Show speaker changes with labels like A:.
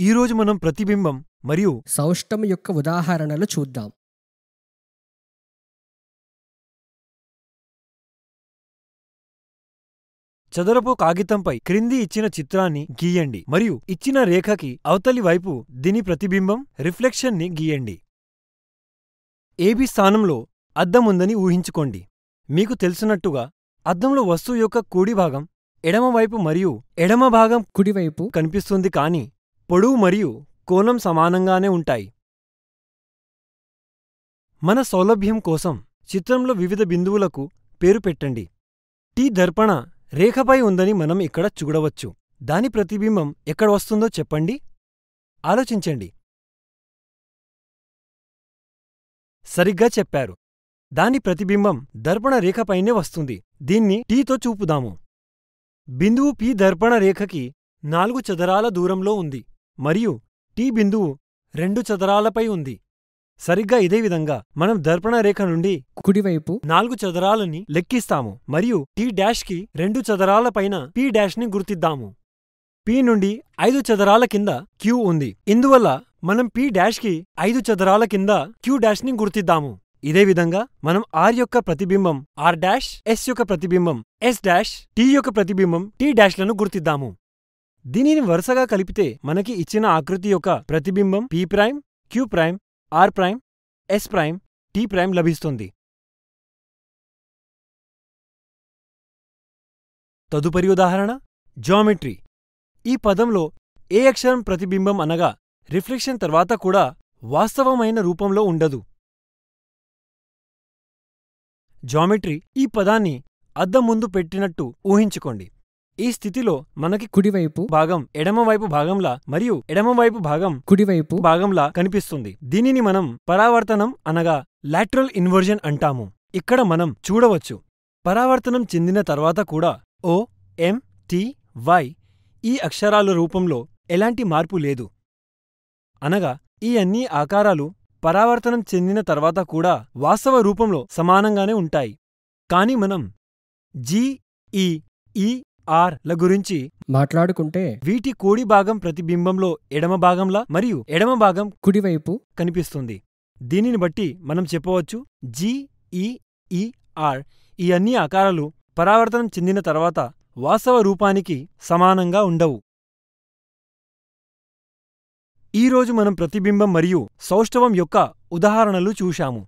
A: ఈరోజు మనం ప్రతిబింబం మరియు
B: సౌష్టం యొక్క ఉదాహరణలు చూద్దాం.
A: చదరపు కాగితంపై క్రింది ఇచ్చిన చిత్రాన్ని గీయండి మరియు ఇచ్చిన రేఖకి అవతలి వైపు దీని ప్రతిబింబం రిఫ్లెక్షన్ని గీయండి. ఏబి స్థానంలో అద్దం ఉందని ఊహించుకోండి. మీకు తెలిసినట్టుగా అద్దంలో వస్తువు యొక్క కుడి భాగం ఎడమవైపు మరియు ఎడమ భాగం
B: కుడివైపు
A: కనిపిస్తుంది కానీ పొడవు మరియు కోణం సమానంగానే ఉంటాయి. మన సౌలభ్యం కోసం చిత్రంలో వివిధ బిందువులకు పేరు పెట్టండి. టీ దర్పణ రేఖపై ఉందని మనం ఇక్కడ చూడవచ్చు. దాని ప్రతిబింబం ఎక్కడ వస్తుందో చెప్పండి. ఆలోచించండి. సరిగ్గా చెప్పారు. దాని ప్రతిబింబం దర్పణ రేఖపైనే వస్తుంది. దీన్ని టీతో చూపుదాము. బిందువు పి దర్పణ రేఖకి నాలుగు చదరాల దూరంలో ఉంది. మరియు టీ బిందువు రెండు చదరాలపై ఉంది. సరిగ్గా ఇదే విధంగా మనం దర్పణ రేఖ నుండి
B: కుడివైపు
A: నాలుగు చదరాలని లెక్కిస్తాము మరియు టీ డాష్కి రెండు చదరాల పైన పీ డాష్ని గుర్తిద్దాము. పి నుండి ఐదు చదరాల కింద క్యూ ఉంది. ఇందువల్ల మనం పీ డాష్కి ఐదు చదరాల కింద క్యూ డాష్ని గుర్తిద్దాము. ఇదే విధంగా మనం ఆర్ యొక్క ప్రతిబింబం ఆర్ డాష్ ఎస్ యొక్క ప్రతిబింబం ఎస్ డాష్ టీ యొక్క ప్రతిబింబం టీ డాష్లను గుర్తిద్దాము. దీనిని వరుసగా కలిపితే మనకి ఇచ్చిన ఆకృతి యొక్క ప్రతిబింబం P prime Q prime R prime S prime T prime లభిస్తుంది. తదుపరి ఉదాహరణ జామెట్రీ ఈ పదంలో ఏ అక్షరం ప్రతిబింబం అనగా రిఫ్లెక్షన్ తర్వాత కూడా వాస్తవమైన రూపంలో ఉండదు. జామెట్రీ ఈ పదాన్ని అద్దం ముందు పెట్టినట్టు ఊహించుకోండి. ఈ స్థితిలో మనకి
B: కుడివైపు
A: భాగం ఎడమవైపు భాగంలా మరియు ఎడమవైపు భాగం
B: కుడివైపు
A: భాగంలా కనిపిస్తుంది. దీనిని మనం పరావర్తనం అనగా లాటరల్ ఇన్వర్జన్ అంటాము. ఇక్కడ మనం చూడవచ్చు. పరావర్తనం చెందిన తర్వాత కూడా ఓ ఎం టి వై ఈ అక్షరాల రూపంలో ఎలాంటి మార్పు లేదు. అనగా ఈ అన్ని ఆకారాలు పరావర్తనం చెందిన తర్వాత కూడా వాస్తవ రూపంలో సమానంగానే ఉంటాయి. కాని మనం జి ఈ ఈ ఆర్ ల గురించి
B: మాట్లాడుకుంటే
A: వీటి కోడి భాగం ప్రతిబింబంలో ఎడమ భాగంలా మరియు ఎడమ భాగం
B: కుడివైపు
A: కనిపిస్తుంది. దీనిని బట్టి మనం చెప్పవచ్చు జి ఈ ఈ ఆర్ ఈ అన్ని ఆకారాలు పరావర్తనం చెందిన తర్వాత వాస్తవ రూపానికి సమానంగా ఉండవు. ఈరోజు మనం ప్రతిబింబం మరియు సౌష్ఠవం యొక్క ఉదాహరణలు చూశాము.